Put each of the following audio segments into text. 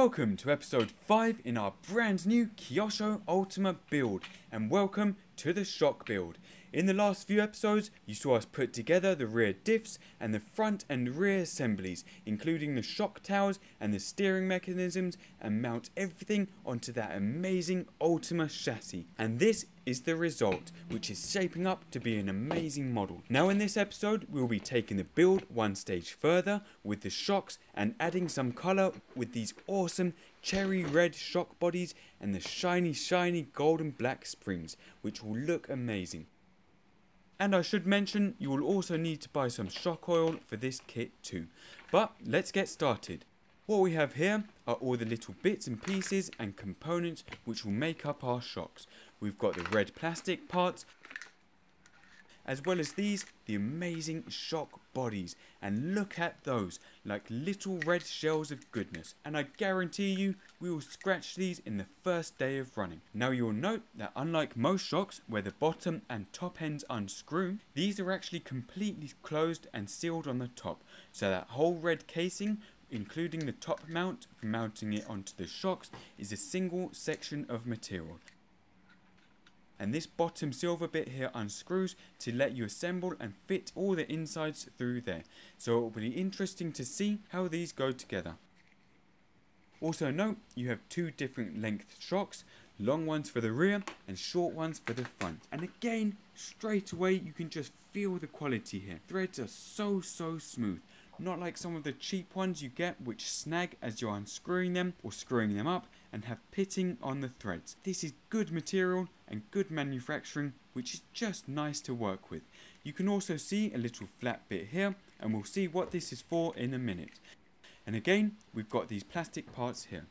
Welcome to episode 5 in our brand new Kyosho Ultima build and welcome to the shock build. In the last few episodes you saw us put together the rear diffs and the front and rear assemblies including the shock towers and the steering mechanisms and mount everything onto that amazing Ultima chassis and this is the result which is shaping up to be an amazing model. Now in this episode we'll be taking the build one stage further with the shocks and adding some colour with these awesome cherry red shock bodies and the shiny shiny golden black springs which will look amazing. And I should mention you will also need to buy some shock oil for this kit too. But let's get started. What we have here are all the little bits and pieces and components which will make up our shocks. We've got the red plastic parts as well as these, the amazing shock bodies. And look at those, like little red shells of goodness. And I guarantee you, we will scratch these in the first day of running. Now you'll note that unlike most shocks, where the bottom and top ends unscrew, these are actually completely closed and sealed on the top. So that whole red casing including the top mount for mounting it onto the shocks is a single section of material and this bottom silver bit here unscrews to let you assemble and fit all the insides through there. So it will be interesting to see how these go together. Also note, you have two different length shocks, long ones for the rear and short ones for the front. And again, straight away you can just feel the quality here. Threads are so so smooth not like some of the cheap ones you get which snag as you're unscrewing them or screwing them up and have pitting on the threads. This is good material and good manufacturing which is just nice to work with. You can also see a little flat bit here and we'll see what this is for in a minute. And again we've got these plastic parts here.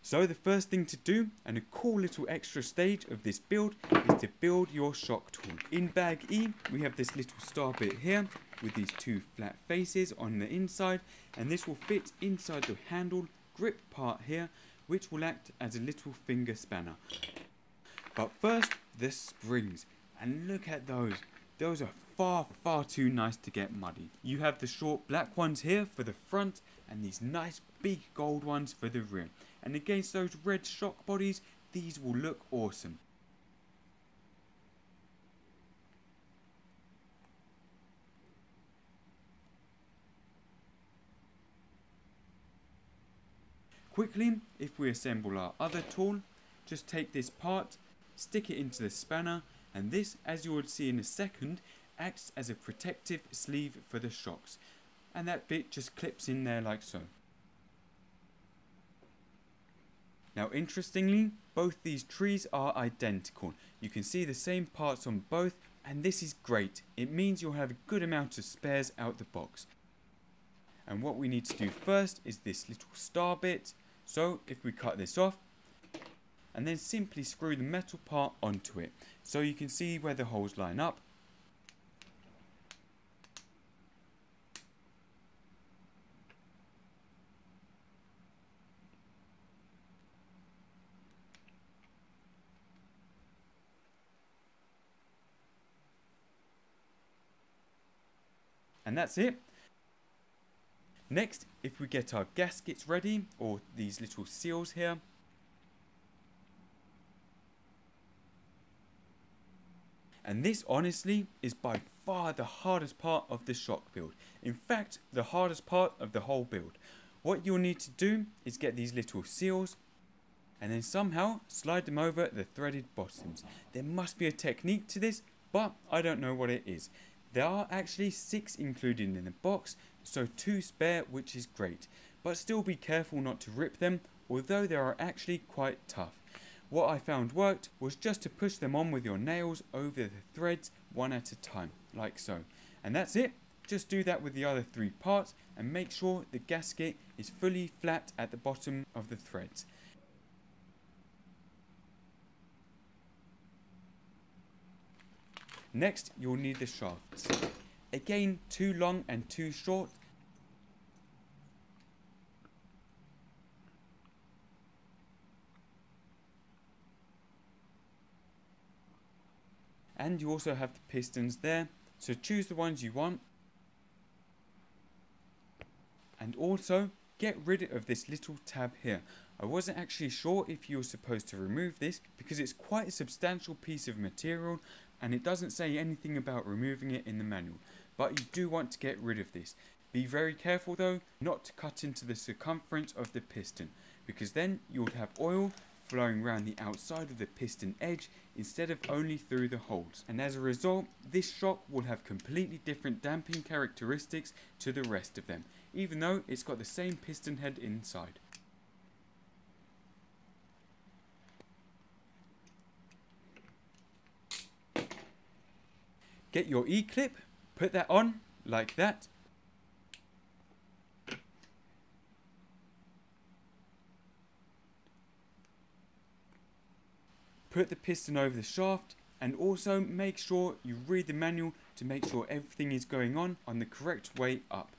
So the first thing to do, and a cool little extra stage of this build, is to build your shock tool. In bag E, we have this little star bit here, with these two flat faces on the inside, and this will fit inside the handle grip part here, which will act as a little finger spanner. But first, the springs, and look at those. Those are far, far too nice to get muddy. You have the short black ones here for the front, and these nice big gold ones for the rear and against those red shock bodies these will look awesome. Quickly, if we assemble our other tool, just take this part, stick it into the spanner, and this, as you will see in a second, acts as a protective sleeve for the shocks. And that bit just clips in there like so. Now interestingly, both these trees are identical. You can see the same parts on both and this is great. It means you'll have a good amount of spares out the box. And what we need to do first is this little star bit. So if we cut this off and then simply screw the metal part onto it. So you can see where the holes line up And that's it. Next, if we get our gaskets ready, or these little seals here, And this honestly is by far the hardest part of the shock build. In fact, the hardest part of the whole build. What you'll need to do is get these little seals and then somehow slide them over the threaded bottoms. There must be a technique to this, but I don't know what it is. There are actually 6 included in the box, so 2 spare which is great, but still be careful not to rip them, although they are actually quite tough. What I found worked was just to push them on with your nails over the threads one at a time, like so. And that's it, just do that with the other 3 parts and make sure the gasket is fully flat at the bottom of the threads. Next, you'll need the shafts. Again, two long and two short. And you also have the pistons there, so choose the ones you want. And also, get rid of this little tab here. I wasn't actually sure if you were supposed to remove this because it's quite a substantial piece of material and it doesn't say anything about removing it in the manual. But you do want to get rid of this. Be very careful though not to cut into the circumference of the piston because then you'll have oil flowing around the outside of the piston edge instead of only through the holes. And as a result, this shock will have completely different damping characteristics to the rest of them, even though it's got the same piston head inside. Get your E-clip, put that on, like that, put the piston over the shaft and also make sure you read the manual to make sure everything is going on on the correct way up.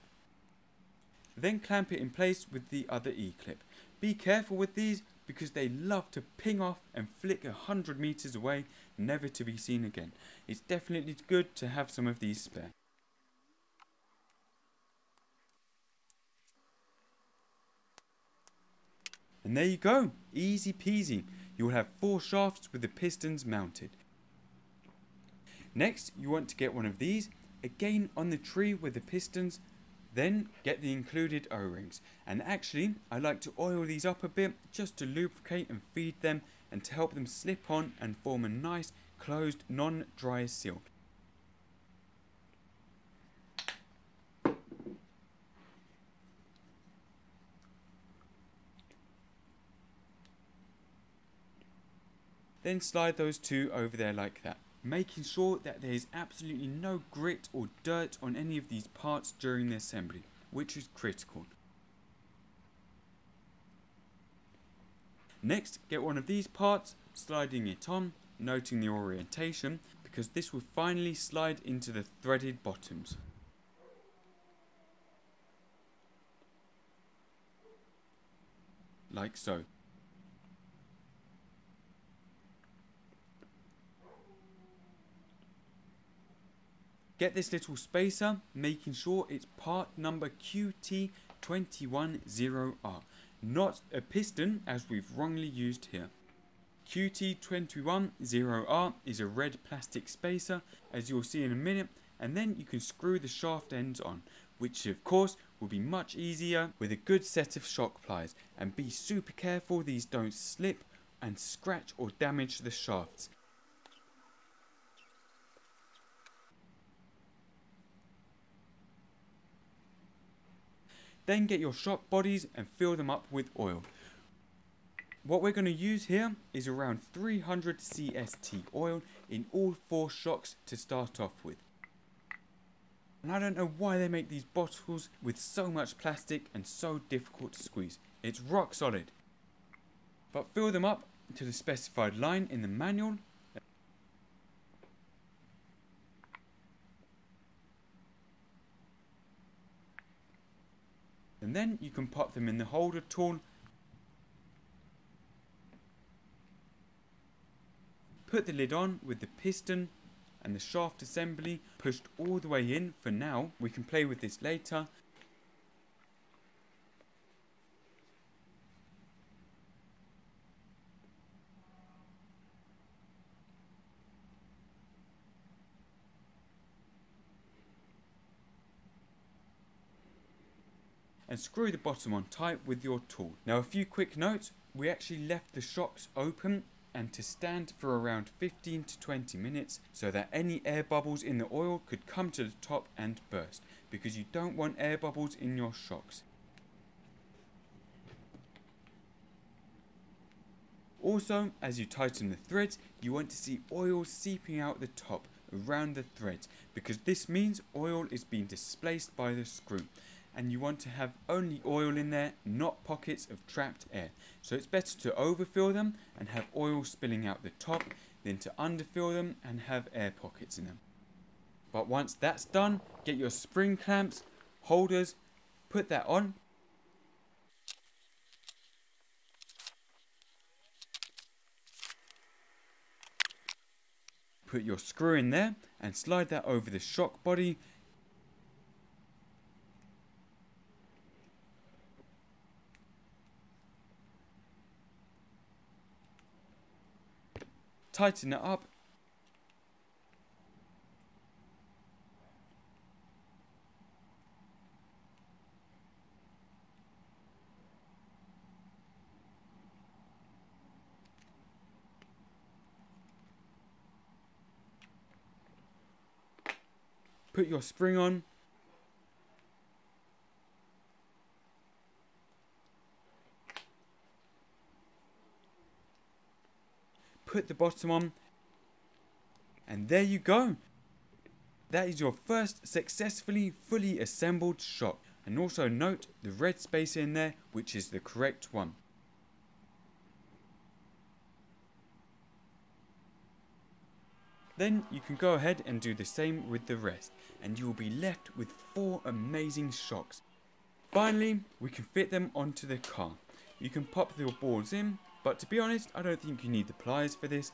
Then clamp it in place with the other E-clip. Be careful with these because they love to ping off and flick a hundred meters away never to be seen again. It's definitely good to have some of these spare. And there you go, easy peasy you will have four shafts with the pistons mounted. Next, you want to get one of these, again on the tree with the pistons, then get the included O-rings. And actually, I like to oil these up a bit just to lubricate and feed them and to help them slip on and form a nice closed non-dry seal. Then slide those two over there like that, making sure that there is absolutely no grit or dirt on any of these parts during the assembly, which is critical. Next, get one of these parts, sliding it on, noting the orientation, because this will finally slide into the threaded bottoms. Like so. Get this little spacer, making sure it's part number QT210R, not a piston as we've wrongly used here. QT210R is a red plastic spacer as you'll see in a minute and then you can screw the shaft ends on which of course will be much easier with a good set of shock pliers. And be super careful these don't slip and scratch or damage the shafts Then get your shock bodies and fill them up with oil. What we're going to use here is around 300 CST oil in all four shocks to start off with. And I don't know why they make these bottles with so much plastic and so difficult to squeeze. It's rock solid. But fill them up to the specified line in the manual and then you can pop them in the holder tool. Put the lid on with the piston and the shaft assembly pushed all the way in. For now we can play with this later and screw the bottom on tight with your tool. Now a few quick notes, we actually left the shocks open and to stand for around 15 to 20 minutes so that any air bubbles in the oil could come to the top and burst because you don't want air bubbles in your shocks. Also, as you tighten the threads, you want to see oil seeping out the top around the threads because this means oil is being displaced by the screw and you want to have only oil in there, not pockets of trapped air. So it's better to overfill them and have oil spilling out the top than to underfill them and have air pockets in them. But once that's done, get your spring clamps, holders, put that on. Put your screw in there and slide that over the shock body tighten it up put your spring on. Put the bottom on. And there you go. That is your first successfully fully assembled shock. And also note the red space in there which is the correct one. Then you can go ahead and do the same with the rest and you will be left with four amazing shocks. Finally, we can fit them onto the car. You can pop your balls in, but to be honest, I don't think you need the pliers for this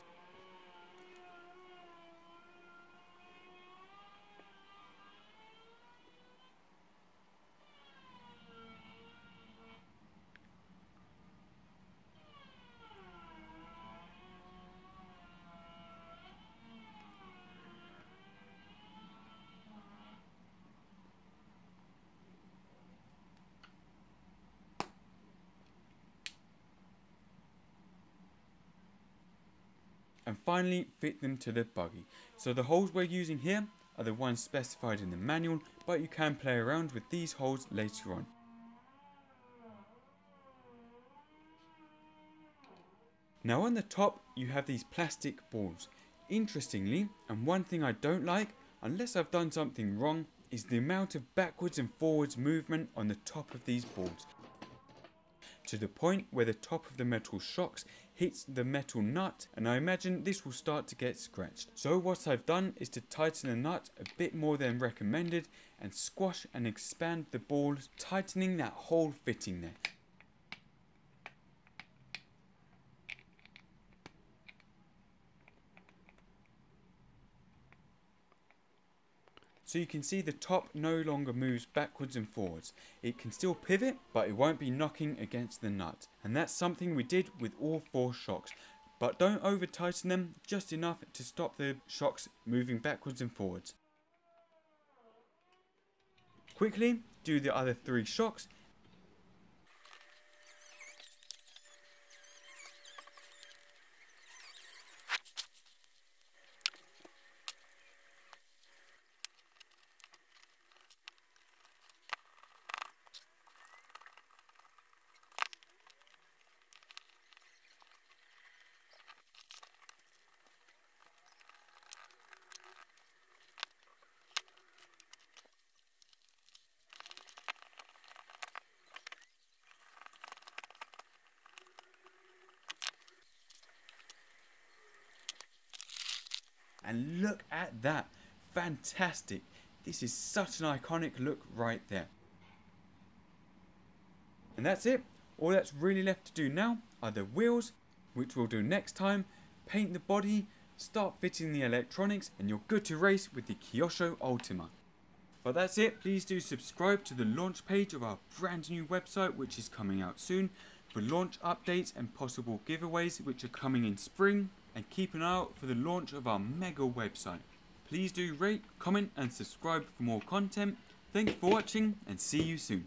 and finally fit them to the buggy. So the holes we're using here are the ones specified in the manual, but you can play around with these holes later on. Now on the top you have these plastic balls. Interestingly, and one thing I don't like, unless I've done something wrong, is the amount of backwards and forwards movement on the top of these balls to the point where the top of the metal shocks hits the metal nut and I imagine this will start to get scratched. So what I've done is to tighten the nut a bit more than recommended and squash and expand the ball tightening that whole fitting there. So you can see the top no longer moves backwards and forwards. It can still pivot, but it won't be knocking against the nut. And that's something we did with all four shocks. But don't over tighten them, just enough to stop the shocks moving backwards and forwards. Quickly, do the other three shocks And look at that. Fantastic. This is such an iconic look right there. And that's it. All that's really left to do now are the wheels, which we'll do next time, paint the body, start fitting the electronics, and you're good to race with the Kyosho Ultima. But that's it, please do subscribe to the launch page of our brand new website which is coming out soon for launch updates and possible giveaways which are coming in spring and keep an eye out for the launch of our mega website. Please do rate, comment and subscribe for more content. Thank you for watching and see you soon.